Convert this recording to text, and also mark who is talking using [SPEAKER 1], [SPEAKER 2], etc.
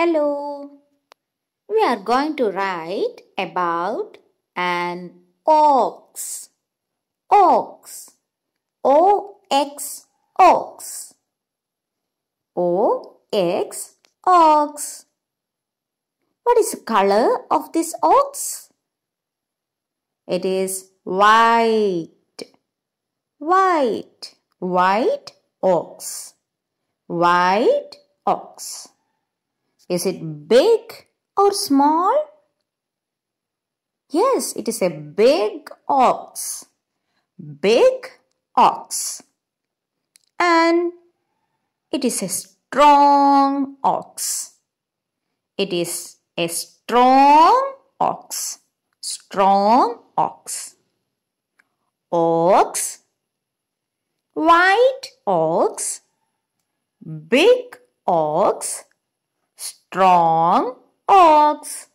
[SPEAKER 1] Hello. We are going to write about an ox. Ox. O X ox. O X ox. What is the color of this ox? It is white. White. White ox. White ox. Is it big or small? Yes, it is a big ox. Big ox. And it is a strong ox. It is a strong ox. Strong ox. Ox. White ox. Big ox strong ox.